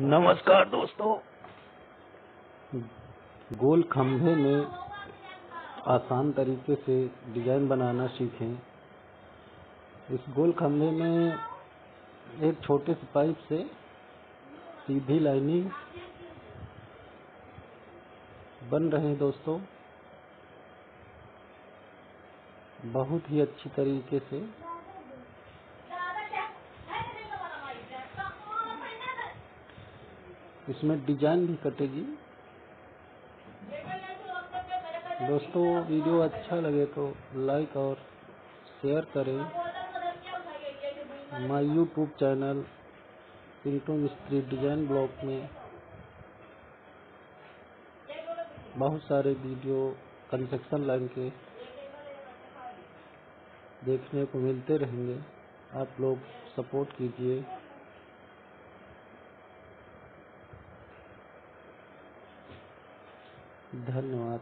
नमस्कार दोस्तों। गोल खंभे में आसान तरीके से डिज़ाइन बनाना सीखें। इस गोल खंभे में एक छोटे से पाइप से सीधी लाइनिंग बन रहे हैं दोस्तों। बहुत ही अच्छी तरीके से इसमें डिज़ाइन भी कटेगी। दोस्तों, वीडियो अच्छा लगे तो लाइक और शेयर करें। माय यूट्यूब चैनल, पिंटू मिस्त्री डिज़ाइन ब्लॉग में बहुत सारे वीडियो कंस्ट्रक्शन लाइन के देखने को मिलते रहेंगे। आप लोग सपोर्ट कीजिए। धन्यवाद।